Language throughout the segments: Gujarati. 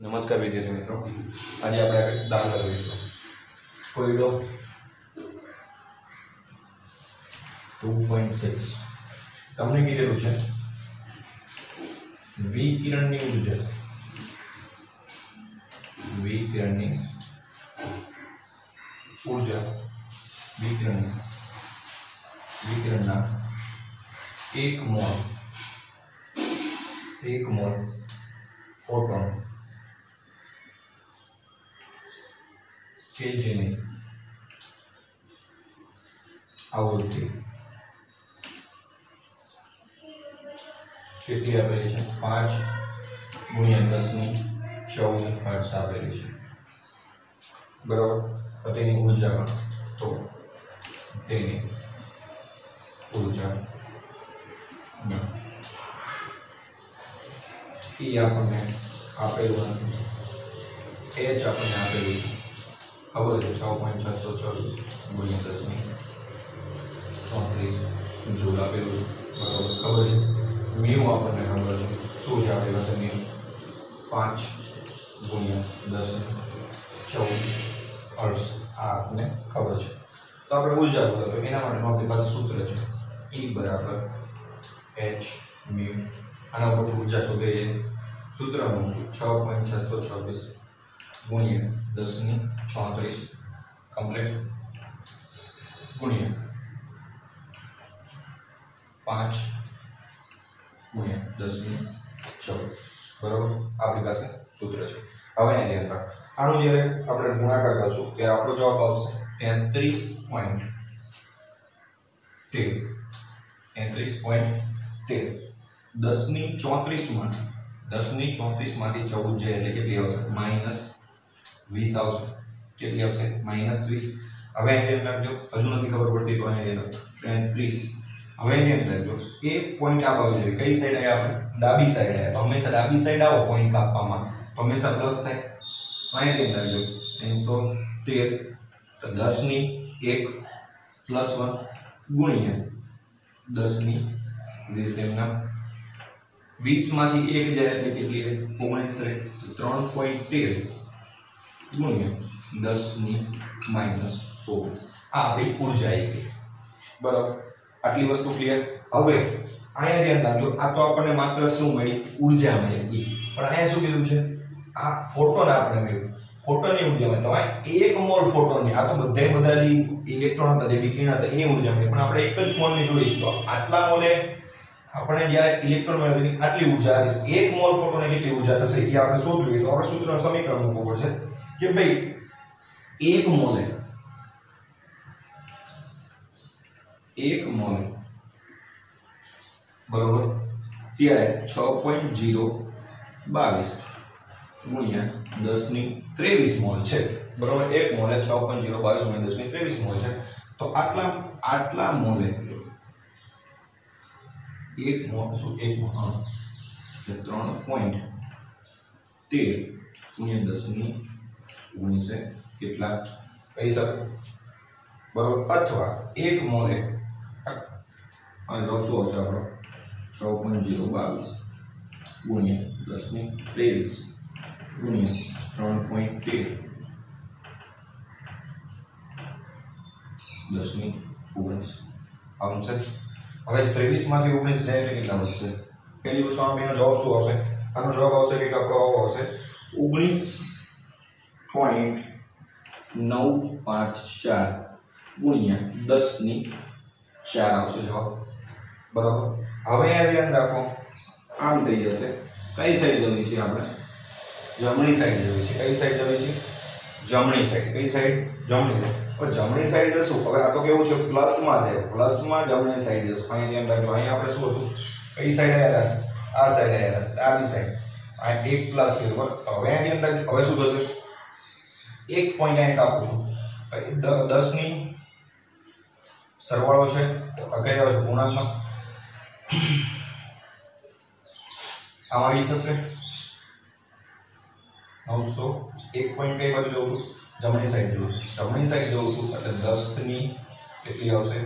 નમસ્કાર વિદ્યાર્થી મિત્રો આજે આપણે એક દાખલા જોઈશું કોયડો ટુ પોઈન્ટ સિક્સ તમને કીધેલું છે વિકિરણની ઉર્જા વિકિરણની ઉર્જા વિકિરણની વિકિરણના એક મોલ એક મોલ ફોટોન કે જેની આવૃત્તિ કેટલી આપેલી છે પાંચ ગુણ્યા દસની ચૌદ હર્ટ્સ આપેલી છે બરાબર તો તેની ઉર્જા ગણો. તો તેની ઉર્જા ગણો. ઈ આપણને આપેલું નથી એચ આપણને આપેલું છે ખબર છે છ પોઈન્ટ છસો ચોવીસ ગુણ્યા દસની ચોત્રીસ જૂલ આપેલું છે બરાબર ખબર છે મ્યુ આપણને ખબર છે શું છે આપેલું છે મ્યુ પાંચ ગુણ્યા દસની ચૌદ અર્સ આ આપણને ખબર છે તો આપણે ઉર્જા બોલો તો એના માટેનું આપણી પાસે સૂત્ર છે ઈ બરાબર એચ મ્યુ આના ઉપરથી ઉર્જા શોધે છે સૂત્રનું શું છ પોઈન્ટ છસો છવ્વીસ ગુણ્યા દસની ચોત્રીસ. કમ્પ્લીટ ગુણ્યા પાંચ. ગુણ્યા દસની ચૌદ બરાબર? આપણી પાસે સૂત્ર છે. હવે એની અંદર. આનું જ્યારે આપણે ગુણાકાર કરશું, ત્યારે આપણો જવાબ આવશે તેત્રીસ પોઈન્ટ તેર. તેત્રીસ પોઈન્ટ તેર. દસની ચોત્રીસમાં, દસની ચોત્રીસમાંથી ચૌદ જાય એટલે કેટલી આવશે. માઇનસ વીસ આવશે કેટલી આવશે માઇનસ વીસ હવે એની અંદર લાગજો હજુ નથી ખબર પડતી તો એની અંદર તેત્રીસ હવે એની અંદર લાગજો એક પોઈન્ટ આપવા જોઈએ કઈ સાઈડ આવ્યા આપણે ડાબી સાઈડ આવ્યા તો હંમેશા ડાબી સાઈડ આવો પોઈન્ટ કાપવામાં તો હંમેશા પ્લસ થાય અહીંયાથી લાગજો ત્રણસો તેર તો દસની એક પ્લસ વન ગુણ્યા દસની વીસ એમના વીસમાંથી એક જાય એટલે કેટલી રહે ઓગણીસ રહે તો ત્રણ પોઈન્ટ તેર ગુણ્યા દસની માઇનસ ઓગણીસ આ આપણી ઊર્જા આવી બરાબર? આટલી વસ્તુ ક્લિયર હવે અહીંયા ધ્યાન રાખજો, આ તો આપણને માત્ર શું મળી? ઊર્જા મળી. પણ અહીંયા શું કીધું છે? આ ફોટોન આપણે મળ્યું ફોટોની ઊર્જા મળી. તો આ એક મોલ ફોટોનની આ તો બધા બધા જે ઇલેક્ટ્રોન હતા, જે વિકિરણ હતા, એની ઊર્જા મળી. પણ આપણે એક જ મોલની જોઈશું તો આટલા મોલે આપણે જ્યારે ઇલેક્ટ્રોન મળ્યો તેની આટલી ઊર્જા હતી. એક મોલ ફોટોને કેટલી ઊર્જા થશે, એ આપણે શોધવી તો આપણે સૂત્રનું સમીકરણ મૂકવું પડશે. કે ભાઈ, એક મોલે. એક મોલે. બરોબર? ત્યારે છ પોઈન્ટ જીરો બાવીસ ગુણ્યા દસની ત્રેવીસ મોલ છે. બરોબર? એક મોલે છ પોઈન્ટ જીરો બાવીસ ગુણ્યા દસની ત્રેવીસ મોલ છે. તો આટલા આટલા મોલે. એક મોલ, શું એક મોલ? ત્રણ પોઈન્ટ તેર ગુણ્યા દસની ઓગણીસે કેટલા કહી શકો બરોબર, અથવા એક મોલે, અને જવાબ શું હશે આપણો? છ પોઈન્ટ જીરો બાવીસ ગુણ્યા દસની ત્રેવીસ ગુણ્યા ત્રણ પોઈન્ટ તેર દસની ઓગણીસ. આવશે હવે ત્રેવીસમાંથી ઓગણીસ જાય એટલે કેટલા વધશે? પહેલી વસ્તુ આમ એનો જવાબ શું આવશે? આનો જવાબ આવશે કે આપણો આવો આવશે? ઓગણીસ પોઈન્ટ નવ પાંચ ચાર ગુણ્યા દસની ચાર આવશે જવાબ. બરાબર? હવે આ ધ્યાન રાખો. આમ થઈ જશે. કઈ સાઈડ જવી છે આપણે? જમણી સાઈડ જવી છે. કઈ સાઈડ જવી છે? જમણી સાઈડ કઈ સાઈડ જમણી સાઈડ પણ જમણી સાઈડ જશું હવે આ તો કેવું છે? પ્લસમાં છે. પ્લસમાં જમણી સાઈડ જશું. અહીંયા ધ્યાન રાખજો. અહીંયા આપણે શું હતું? કઈ સાઈડ આવ્યા આ સાઈડ આવ્યા ડાબી સાઈડ આ એક પ્લસ છે. બરાબર? હવે અહીંયા ધ્યાન રાખજો. હવે શું થશે? એક પોઈન્ટ અહીં કાપું છું દ- દસની સરવાળો છે તો કઈ આવે છે પૂર્ણાંકમાં આમાં આવી શકશે નવસો એક પોઈન્ટ કઈ બાજુ જવું છું જમણી સાઈડ જવું છું જમણી સાઈડ જવું છું એટલે દસની કેટલી આવશે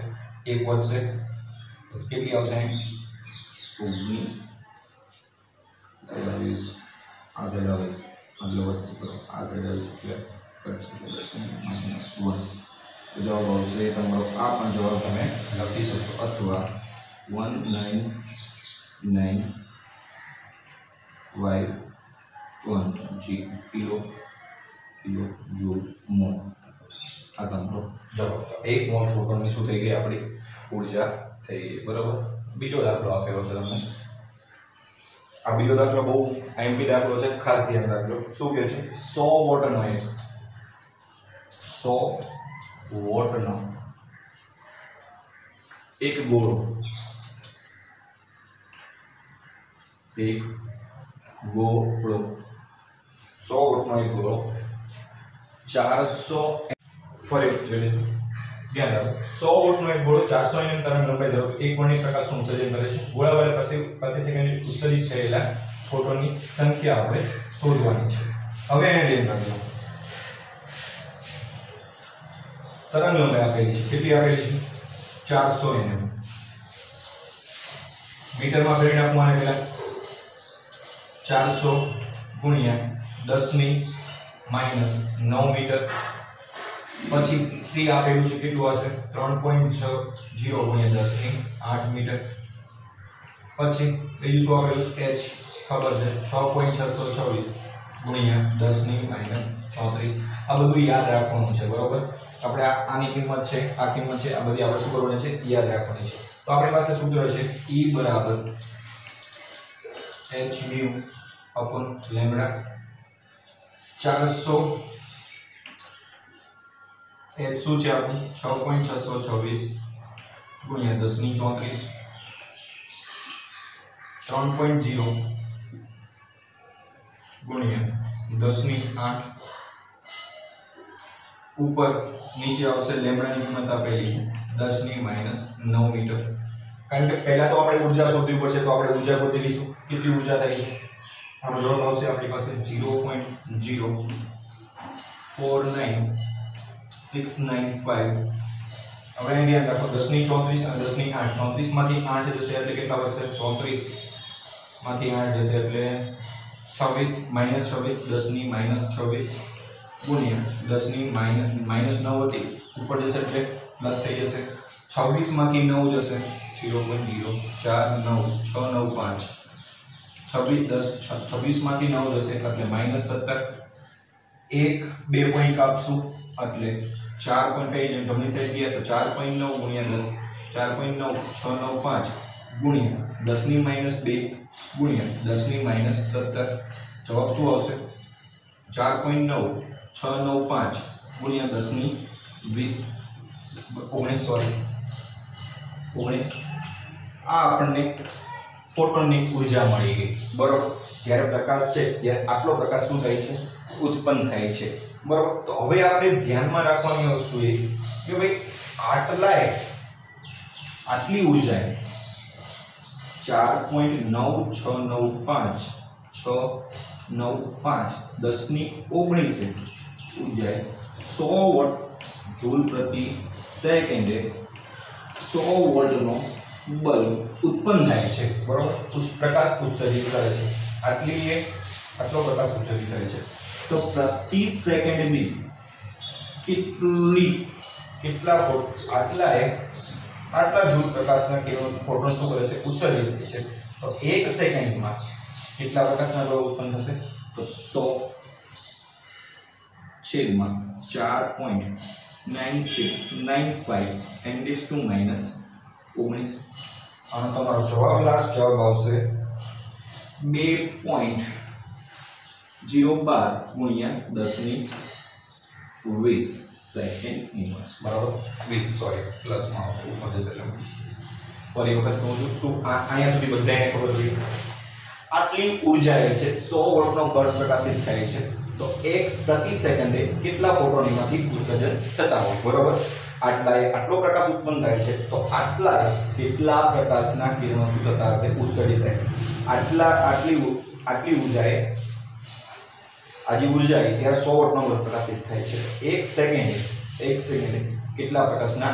એક વધશે તો કેટલી આવશે અહીં ઓગણીસ સત્યાવીસ અઠ્યાવીસ એટલે વધતું કરો આ સાઈડ આવી એટલે કરી શકો વન જવાબ આવશે તમારો આ પણ જવાબ તમે લખી શકશો અથવા one nine nine Y one G kilo kilo joule mole આ તમારો જવાબ હતો. એક મોલ ફોટોની શું થઈ ગઈ આપણી ઉર્જા થઈ ગઈ બરાબર બીજો દાખલો આપેલો છે તમને આ બીજો દાખલો બહુ આઈએમપી દાખલો છે ખાસ ધ્યાન રાખજો શું કહે છે સો વોટનો એક સો વોટનો એક ગોળો એક ગોળો સો વોટનો એક ગોળો ચારસો ફરી જોઈ લેજો ધ્યાન રાખો સો વોટનો એક ગોળો ચારસો એમ તરંગ લંબાઈ ધરાવતો એક વર્ણિક પ્રકાશનું ઉત્સર્જન કરે છે ગોળા વડે પ્રતિ પ્રતિ સેકન્ડ ઉત્સર્જિત થયેલા ફોટોની સંખ્યા આપણે શોધવાની છે હવે એને ધ્યાન રાખજો તરંગ લંબાઈ આપેલી છે કેટલી આપેલી છે ચારસો એમ મીટરમાં ફેરવી નાખવું આને પહેલા ચારસો ગુણ્યા દસની માઇનસ નવ મીટર પછી સી આપેલું છે કેટલું હશે ત્રણ પોઈન્ટ છ જીરો ગુણ્યા દસની આઠ મીટર પછી બીજું શું આપેલું એચ ખબર છે છ પોઈન્ટ છસો છવ્વીસ ગુણ્યા દસની માઇનસ ચોત્રીસ આ બધું યાદ રાખવાનું છે બરોબર આપણે આની કિંમત છે, આ કિંમત છે, આ બધી આપણે શું કરવાની છે, યાદ રાખવાની છે. તો આપણી પાસે સૂત્ર છે? E બરાબર એચ મ્યુ અપોન લેમ્બડા ચારસો એચ શું છે આપણું? છ પોઈન્ટ છસો છવ્વીસ ગુણ્યા દસની ચોત્રીસ. ત્રણ પોઈન્ટ જીરો ગુણ્યા દસની આઠ. ઉપર નીચે આવશે લેમડાની કિંમત આપેલી દસની માઇનસ નવ મીટર કારણ કે પહેલા તો આપણે ઉર્જા શોધવી પડશે તો આપણે ઉર્જા ગોતી લઈશું કેટલી ઉર્જા થઈ છે આનો જવાબ આવશે આપણી પાસે zero point zero four nine six nine five હવે અહીં ધ્યાન રાખો દસની ચોત્રીસ અને દસની આઠ ચોત્રીસમાંથી આઠ જશે એટલે કેટલા વધશે ચોત્રીસ માંથી આઠ જશે એટલે છવ્વીસ માઇનસ છવ્વીસ દસની માઇનસ છવ્વીસ ગુણ્યા દસની માઇનસ માઇનસ નવ હતી ઉપર જશે એટલે પ્લસ થઈ જશે છવ્વીસમાંથી નવ જશે જીરો પોઈન્ટ જીરો ચાર નવ છ નવ પાંચ છવ્વીસ દસ છવ્વીસમાંથી નવ જશે એટલે માઇનસ સત્તર એક બે પોઈન્ટ કાપશું એટલે ચાર પોઈન્ટ કઈ જાય જમણી સાઈડ ગયા તો ચાર પોઈન્ટ નવ ગુણ્યા દસ ચાર પોઈન્ટ નવ છ નવ પાંચ ગુણ્યા દસની માઇનસ બે ગુણ્યા દસની માઇનસ સત્તર જવાબ શું આવશે ચાર પોઈન્ટ નવ છ નવ પાંચ ગુણ્યા દસની વીસ, ઓગણીસ, સોરી, ઓગણીસ. આ આપણને ફોટોનની ઊર્જા મળી ગઈ. બરોબર? જ્યારે પ્રકાશ છે, ત્યારે આટલો પ્રકાશ શું થાય છે? ઉત્પન્ન થાય છે. બરોબર? તો હવે આપણે ધ્યાનમાં રાખવાની વસ્તુ એ કે ભાઈ આટલાય આટલી ઊર્જા ચાર પોઈન્ટ નવ છ નવ પાંચ, છ નવ પાંચ દસની ઓગણીસે ઉર્જાએ સો વોટ જૂલ પ્રતિ સેકન્ડે સો વોલ્ટનો બલ્બ ઉત્પન્ન થાય છે બરોબર ઉસ- પ્રકાશ ઉત્સર્જિત કરે છે આટલી એ આટલો પ્રકાશ ઉત્સર્જિત કરે છે તો પ્રતિ સેકન્ડ દીઠ કેટલી કેટલા ફોટ આટલા એ આટલા જૂલ પ્રકાશના કિરણ ફોટોન શું કરે છે ઉત્સર્જિત થાય છે તો એક સેકન્ડમાં કેટલા પ્રકાશના બલ્બ ઉત્પન્ન થશે તો સો છેદમાં ચાર point nine six nine five ten to minus ઓગણીસ આનો તમારો જવાબ લાસ્ટ જવાબ આવશે બે પોઈન્ટ જીરો બાર ગુણ્યા દસની વીસ સેકન્ડ ઇન્વર્સ બરાબર વીસ સોરી પ્લસમાં આવશે ઉપર જશે એટલે વીસ ફરી વખત કહું છું શું આ અહીંયા સુધી બધાને ખબર હોય આટલી ઉર્જા એ છે સો વોટનો બલ્બ પ્રકાશિત થાય છે તો એક પ્રતિ સેકન્ડે કેટલા ફોટોન એમાંથી ઉત્સર્જન થતા હોય બરોબર આટલા એ આટલો પ્રકાશ ઉત્પન્ન થાય છે તો આટલા એ કેટલા પ્રકાશના કિરણો શું થતા હશે ઉત્સર્જિત થાય આટલા આટલી ઉ- આટલી ઉર્જાએ આ જે ઉર્જા એ ત્યારે સો વોટનો બલ્બ પ્રકાશિત થાય છે એક સેકન્ડે એક સેકન્ડે કેટલા પ્રકાશના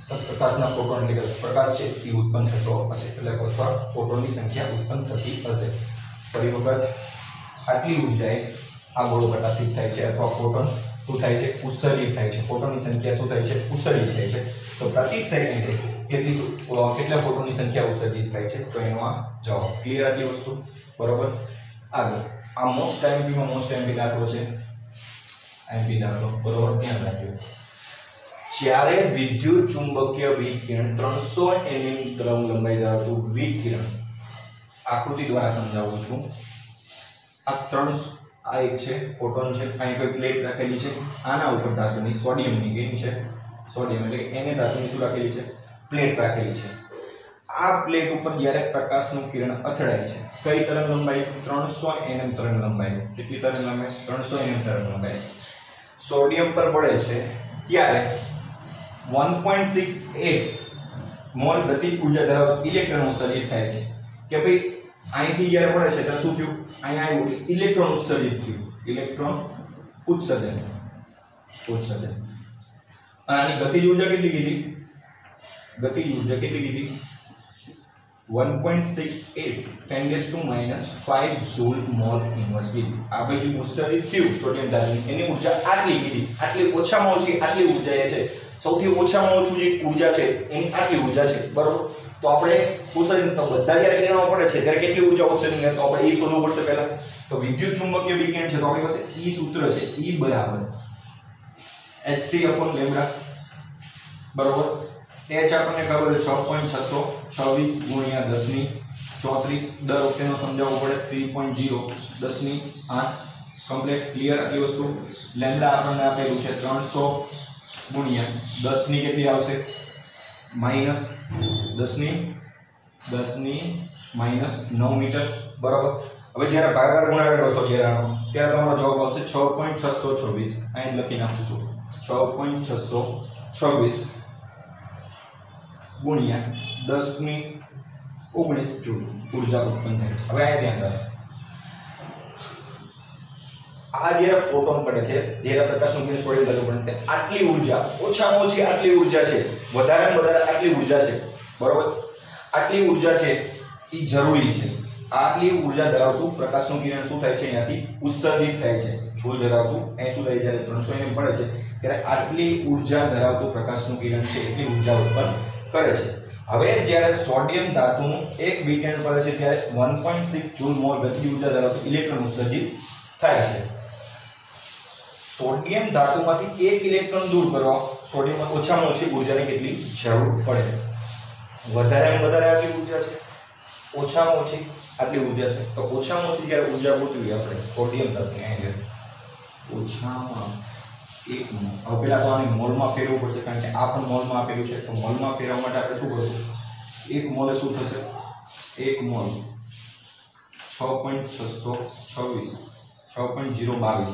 સ- પ્રકાશના ફોટોન એટલે કે પ્રકાશ છે એ ઉત્પન્ન થતો હશે એટલે અથવા ફોટોનની સંખ્યા ઉત્પન્ન થતી હશે ફરી વખત આટલી ઉર્જાએ આ ગોળો પ્રકાશિત થાય છે અથવા ફોટોન શું થાય છે? ઉત્સર્જિત થાય છે. ફોટોનની સંખ્યા શું થાય છે? ઉત્સર્જિત થાય છે. તો પ્રતિ સેકન્ડે કેટલી કેટલા ફોટોની સંખ્યા ઉત્સર્જિત થાય છે? તો એનો આ જવાબ ક્લિયર આટલી વસ્તુ. બરોબર? આગળ. આ મોસ્ટ ટાઈમપીમાં મોસ્ટ ટાઈમપી દાખલો છે. આઈએમપી દાખલો. બરોબર? ધ્યાન રાખજો. જ્યારે વિદ્યુત ચુંબકીય વિકિરણ ત્રણસો એમએમ તરંગ લંબાઈ ધરાવતું વિકિરણ આકૃતિ દ્વારા સમજાવું છું. આ ત્રણ આ એક છે ફોટોન છે અહીં કોઈ પ્લેટ રાખેલી છે, આના ઉપર ધાતુની સોડિયમની કેની છે. સોડિયમ એટલે એને ધાતુની શું રાખેલી છે? પ્લેટ રાખેલી છે. આ પ્લેટ ઉપર જ્યારે પ્રકાશનું કિરણ અથડાય છે, કઈ તરંગ લંબાઈ? ત્રણસો એનએમ તરંગ લંબાઈ. કેટલી તરંગ લંબાઈ? ત્રણસો એનએમ તરંગ લંબાઈ. સોડિયમ પર પડે છે, ત્યારે 1.68 મોલ ગતિ ઊર્જા ધરાવતા ઇલેક્ટ્રોન ઉત્સર્જિત થાય છે. કે ભાઈ અહીંથી જ્યારે પડે છે ત્યારે શું થયું? અહીંયા આવ્યું ઇલેક્ટ્રોન ઉત્સર્જિત થયું. ઇલેક્ટ્રોન ઉત્સર્જન ઉત્સર્જન. અને આની ગતિજ ઊર્જા કેટલી કીધી? ગતિજ ઊર્જા કેટલી કીધી? One 1.68 10 raised to minus 5 joule mole mole કીધી. આ બધી ઉત્સર્જિત થયું, સોડિયમ ધાતુની એની ઊર્જા આટલી કીધી. આટલી ઓછામાં ઓછી આટલી ઊર્જા એ છે, સૌથી ઓછામાં ઓછું જે ઊર્જા છે, એની આટલી ઊર્જા છે. બરોબર? તો આપણે ઉત્સર્જન તો બધા જ્યારે કહેવા પડે છે, ત્યારે કેટલી ઊર્જા ઉત્સર્જન તો આપણે એ શોધવું પડશે પહેલા. તો વિદ્યુત ચુંબકીય વિજ્ઞાન છે, તો આપણી પાસે E સૂત્ર છે E બરાબર. Hc upon લેમ્બડા બરોબર? H આપણને ખબર છે 6.626 ગુણ્યા 10 ની 34 દર વખતેનો સમજાવવો પડે 3.0 10 ની 8 કમ્પ્લીટ ક્લિયર આટલી વસ્તુ. લેમ્બડા આપણને આપેલું છે 300 ગુણ્યા 10 ની કેટલી આવશે? માઇનસ 10 ની 10 ની માઈનસ 9 મીટર બરાબર હવે જ્યારે ભાગાકાર ગુણાકાર કરશો ત્યારે આનો ત્યારે તમારો જવાબ આવશે 6.626 અહીં લખી નાખું છું 6.626 ગુણ્યા 10 ની 19 જૂલ ઉર્જા ઉત્પન્ન થાય છે હવે અહીંયા ધ્યાન રાખો આ જ્યારે ફોટોન પડે છે જ્યારે પ્રકાશનું કિરણ સોડિયમ ધાતુ પડે તે આટલી ઉર્જા ઓછામાં ઓછી આટલી ઉર્જા છે વધારે વધારે આટલી ઊર્જા છે. બરોબર? આટલી ઊર્જા છે એ જરૂરી છે. આટલી ઊર્જા ધરાવતું પ્રકાશનું કિરણ શું થાય છે અહીંયાથી? ઉત્સર્જિત થાય છે. જૂલ ધરાવતું અહીં શું થાય જ્યારે ત્રણસો એમ પડે છે, ત્યારે આટલી ઊર્જા ધરાવતું પ્રકાશનું કિરણ છે એટલી ઊર્જા ઉત્પન્ન કરે છે. હવે જ્યારે સોડિયમ ધાતુનું એક વીકેન્ડ પડે છે, ત્યારે 1.6 જૂલ મોલ ગતિ ઊર્જા ધરાવતું ઇલેક્ટ્રોન ઉત્સર્જિત થાય છે. સોડિયમ ધાતુમાંથી એક ઇલેક્ટ્રોન દૂર કરવા સોડિયમ ઓછામાં ઓછી ઉર્જાની કેટલી જરૂર પડે. વધારેમાં વધારે આટલી ઊર્જા છે? ઓછામાં ઓછી આટલી ઊર્જા છે. તો ઓછામાં ઓછી જ્યારે ઊર્જા ગોતવી આપણે સોડિયમ ધાતુની અહીં ઓછામાં એક હવે પેલા તો આને મોલમાં ફેરવવું પડશે, કારણ કે આ પણ મોલમાં આપેલું છે. તો મોલમાં ફેરવવા માટે આપણે શું કરશું? એક મોલે શું થશે? એક મોલ છ પોઈન્ટ છસો છવ્વીસ, છ પોઈન્ટ જીરો બાવીસ.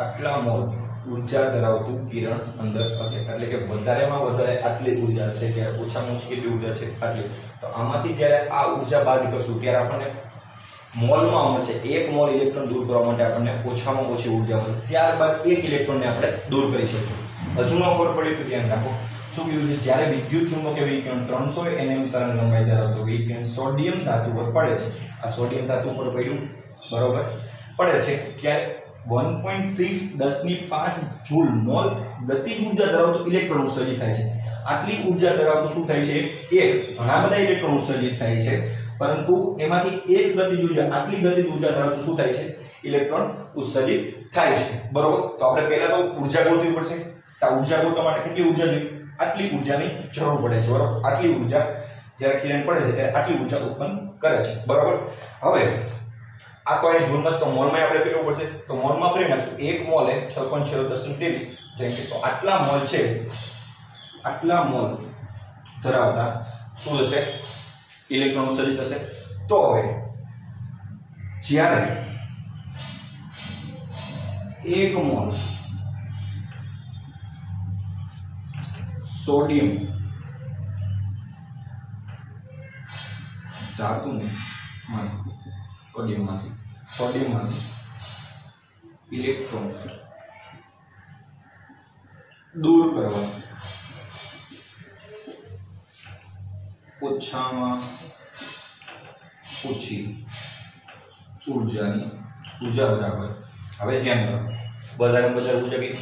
આટલા મોલ ઊર્જા ધરાવતું કિરણ અંદર હશે. એટલે કે વધારેમાં વધારે આટલી ઊર્જા છે કે ઓછામાં ઓછી કેટલી ઊર્જા છે? આટલી. તો આમાંથી જ્યારે આ ઊર્જા બાદ કરશું, ત્યારે આપણને મોલમાં મળશે એક મોલ ઇલેક્ટ્રોન દૂર કરવા માટે આપણને ઓછામાં ઓછી ઊર્જા મળે. ત્યારબાદ એક ઇલેક્ટ્રોનને આપણે દૂર કરી શકશું. હજુ ન ખબર પડી તો ધ્યાન રાખો. શું કીધું છે? જ્યારે વિદ્યુત ચુંબકીય વિકિરણ ત્રણસો એનએમ તરંગ લંબાઈ ધરાવતો વિકિરણ સોડિયમ ધાતુ પર પડે છે. આ સોડિયમ ધાતુ પર પડ્યું. બરોબર? પડે છે. ત્યારે વન પોઈન્ટ સિક્સ દસની પાંચ જૂલ મોલ ગતિજ ઊર્જા ધરાવતું ઇલેક્ટ્રોન ઉત્સર્જિત થાય છે. આટલી ઊર્જા ધરાવતું શું થાય છે? એક, ઘણા બધા ઇલેક્ટ્રોન ઉત્સર્જિત થાય છે, પરંતુ એમાંથી એક ગતિજ ઊર્જા આટલી ગતિજ ઊર્જા ધરાવતું શું થાય છે? ઇલેક્ટ્રોન ઉત્સર્જિત થાય છે. બરોબર? તો આપણે પહેલા તો ઊર્જા ગોતવી પડશે. તો ઊર્જા ગોતવા માટે કેટલી ઊર્જા જોઈએ? આટલી ઉર્જાની જરૂર પડે છે, બરોબર? આટલી ઊર્જા જ્યારે કિરણ પડે છે, ત્યારે આટલી ઊર્જા ઉત્પન્ન કરે છે. બરોબર? હવે આ તો અહીં જૂનમાં તો મોલમાં આપણે કેટલું પડશે તો મોલમાં કરી નાખશું એક મોલ એ છ પોઈન્ટ છ દસ ત્રેવીસ જેમ કે તો આટલા મોલ છે આટલા મોલ ધરાવતા શું થશે ઇલેક્ટ્રોન ઉત્સર્જિત થશે તો હવે જ્યારે એક મોલ સોડિયમ ધાતુને માંથી સોડિયમમાંથી સોડિયમમાંથી ઇલેક્ટ્રોન દૂર કરવા ઓછામાં ઓછી ઉર્જાની ઉર્જા બરાબર હવે ધ્યાન રાખો વધારે વધારે ઉર્જા કઈ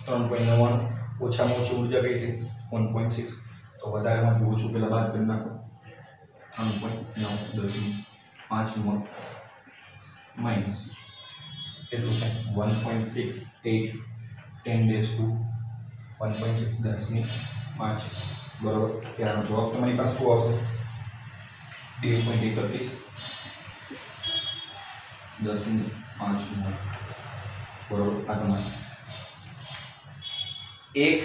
ત્રણ પોઈન્ટ નવ્વાણું ઓછામાં ઓછી ઉર્જા કઈ હતી વન પોઈન્ટ સિક્સ તો વધારેમાંથી ઓછું પહેલાં બાદ કરી નાખો ત્રણ પોઈન્ટ નવ દસની પાંચ મોલ માઇનસ કેટલું છે one point six eight ten raise to one point દસની પાંચ બરોબર ત્યારનો જવાબ તમારી પાસે શું આવશે બે પોઈન્ટ એકત્રીસ દસની પાંચ મોલ બરોબર આ તમારે એક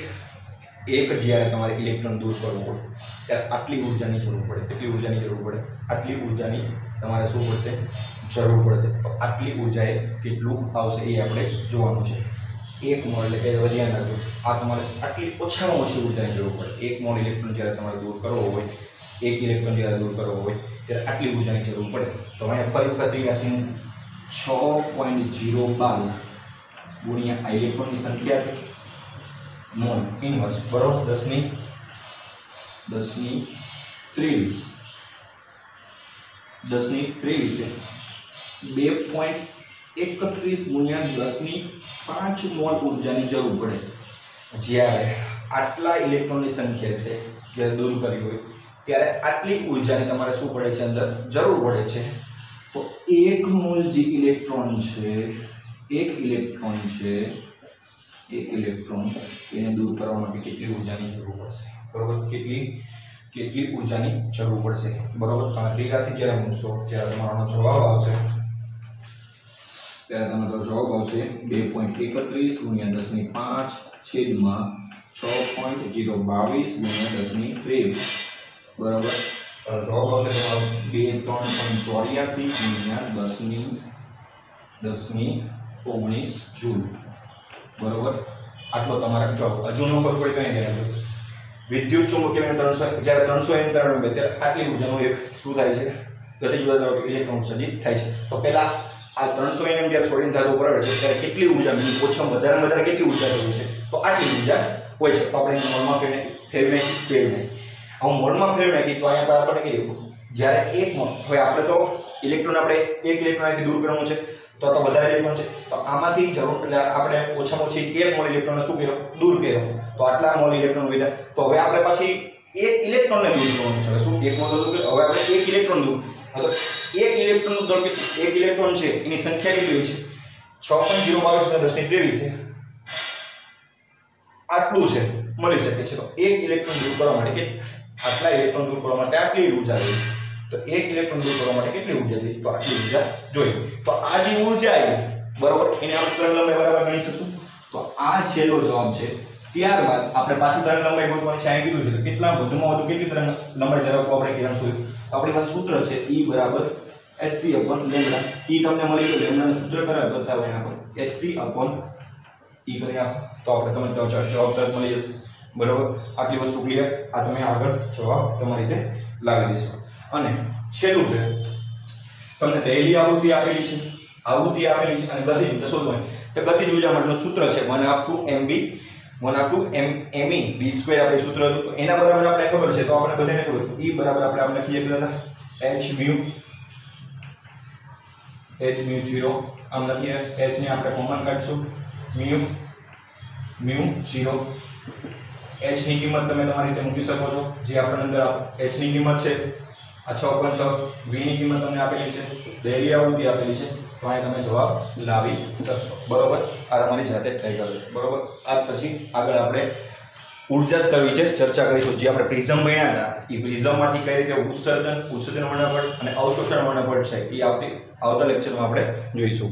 એક જ્યારે તમારે ઇલેક્ટ્રોન દૂર કરવું પડે ત્યારે આટલી ઉર્જાની જરૂર પડે કેટલી ઉર્જાની જરૂર પડે આટલી ઉર્જાની તમારે શું પડશે જરૂર પડશે તો આટલી ઉર્જાએ કેટલું આવશે એ આપણે જોવાનું છે એક મોલ એટલે કે ધ્યાન રાખજો આ તમારે આટલી ઓછામાં ઓછી ઉર્જાની જરૂર પડે એક મોલ ઇલેક્ટ્રોન જ્યારે તમારે દૂર કરવો હોય એક ઇલેક્ટ્રોન જ્યારે દૂર કરવો હોય ત્યારે આટલી ઉર્જાની જરૂર પડે તો અહીંયા ફરી વખત ત્રિયાસી છ પોઈન્ટ જીરો બાવીસ ગુણ્યા આ ઇલેક્ટ્રોનની સંખ્યા મોલ ઇન્વર્સ, બરોબર, દસની? દસની ત્રેવીસ. દસની ત્રેવીસે બે પોઈન્ટ એકત્રીસ ગુણ્યા દસની પાંચ મોલ ઉર્જાની જરૂર પડે. જ્યારે આટલા ઇલેક્ટ્રોનની સંખ્યા છે, જ્યારે દૂર કરી હોય, ત્યારે આટલી ઉર્જાની તમારે શું પડે છે અંદર? જરૂર પડે છે. તો એક મોલ જે ઇલેક્ટ્રોન છે, એક ઇલેક્ટ્રોન છે એક ઇલેક્ટ્રોન એને દૂર કરવા માટે કેટલી ઊર્જાની જરૂર પડશે? બરોબર? કેટલી કેટલી ઊર્જાની જરૂર પડશે? બરોબર? તમે ત્રિકાસી ક્યારે મૂકશો? ત્યારે તમારો જવાબ આવશે. ત્યારે તમારો જવાબ આવશે બે પોઈન્ટ એકત્રીસ ગુણ્યા દસની પાંચ છેદમાં છ પોઈન્ટ જીરો બાવીસ ગુણ્યા દસની ત્રેવીસ. બરાબર? જવાબ આવશે તમારો બે, ત્રણ પોઈન્ટ ચોર્યાસી ગુણ્યા દસની દસની ઓગણીસ જૂલ. બરોબર? આટલો તમારે જો, હજુ નો ખબર પડે તો નહીં. ધ્યાન આપજો વિદ્યુત ચુંબકીય ત્રણસો જ્યારે ત્રણસો એમ ત્રણ હોય ત્યારે આટલી ઉર્જાનું એક શું થાય છે ગતિ જુદા ધારો કે ઇલેક્ટ્રોન ઉત્સર્જિત થાય છે. તો પહેલા આ ત્રણસો એમ જ્યારે સોડિયમ ધાતુ પરાવે છે, ત્યારે કેટલી ઊર્જા ઓછામાં વધારે વધારે કેટલી ઊર્જા જરૂર છે? તો આટલી ઊર્જા હોય છે. તો આપણે મોડમાં ફેરવી ફેરવી નાખી ફેરવી નાખી. હું મોડમાં ફેરવી નાખી તો અહીંયા આપણે આપણે કહીએ, જ્યારે એક હવે આપણે તો ઇલેક્ટ્રોન આપણે એક ઇલેક્ટ્રોન અહીંથી દૂર કરવાનું છે, તો તો વધારે ઇલેક્ટ્રોન છે. તો આમાંથી જરૂર, એટલે આપણે ઓછામાં ઓછી એક મોલ ઇલેક્ટ્રોનને શું કર્યો? દૂર કર્યો. તો આટલા મોલ ઇલેક્ટ્રોન વિધા તો હવે આપણે પાછી એક ઇલેક્ટ્રોનને દૂર કરવાનું છે. શું? એક મોલ દૂર હવે આપણે એક ઇલેક્ટ્રોન દૂર. તો એક ઇલેક્ટ્રોનનું દળ એક ઇલેક્ટ્રોન છે. એની સંખ્યા કેટલી છે? છ પોઈન્ટ જીરો બાવીસ ને દસની ત્રેવીસ છે. આટલું છે. મળી શકે છે. તો એક ઇલેક્ટ્રોન દૂર કરવા માટે આટલા ઇલેક્ટ્રોન દૂર કરવા માટે આટલી ઊર્જા જોઈએ. તો એક ઇલેક્ટ્રોન દૂર કરવા માટે કેટલી ઊર્જા જોઈએ? તો આટલી ઊર્જા જોઈએ. તો આ જે ઊર્જા એ બરોબર, એને આપણે તરંગ લંબાઈ બરાબર ગણી શકશું? તો આ છેલ્લો જવાબ છે. ત્યારબાદ આપણે પાછી તરંગ લંબાઈ ગોતવાની છે કીધું છે. કેટલા વધુમાં વધુ કેટલી તરંગ લંબાઈ ધરાવતો આપણે કિરણ શું આપણી પાસે સૂત્ર છે E બરાબર hc upon લેમ્બડા. E તમને મળી ગયું, લેમ્બડાનું સૂત્ર કરાવે બતાવો એના પર hc upon E કરી નાખો. તો આપણે તમને જવાબ તરત મળી જશે. બરોબર? આટલી વસ્તુ ક્લિયર આ તમે આગળ જવાબ તમારી રીતે લાવી દેશો. અને છેલ્લું છે, તમને દહેલી આવૃત્તિ આપેલી છે આવૃત્તિ આપેલી છે અને ગતિ જ શોધવાની. તો ગતિ ઊર્જા માટેનું સૂત્ર છે one half to M B one half to M M E B square આપણે સૂત્ર હતું. એના બરાબર આપણે ખબર છે, તો આપણે બધાને ખબર ઈ બરાબર આપણે આપણે લખીએ પેલા H mu H mu zero આમ લખીએ. એચ ને આપણે કોમન કાઢીશું. મ્યુ મ્યુ જીરો એચની કિંમત તમે તમારી રીતે મૂકી શકો છો. જે આપણે અંદર એચની કિંમત છે આ છ પોઈન્ટ છ વીની કિંમત તમને આપેલી છે. ડેરી આવૃત્તિ આપેલી છે. તો અહીં તમે જવાબ લાવી શકશો. બરોબર? આ તમારી જાતે ટ્રાય કરજો બરોબર? આ પછી આગળ આપણે ઊર્જા સ્તર વિશે ચર્ચા કરીશું. જે આપણે પ્રિઝમ ભણ્યા હતા એ પ્રિઝમમાંથી કઈ રીતે ઉત્સર્જન ઉત્સર્જન વર્ણપટ અને અવશોષણ વર્ણપટ છે એ આવતી, આવતા લેક્ચરમાં આપણે જોઈશું.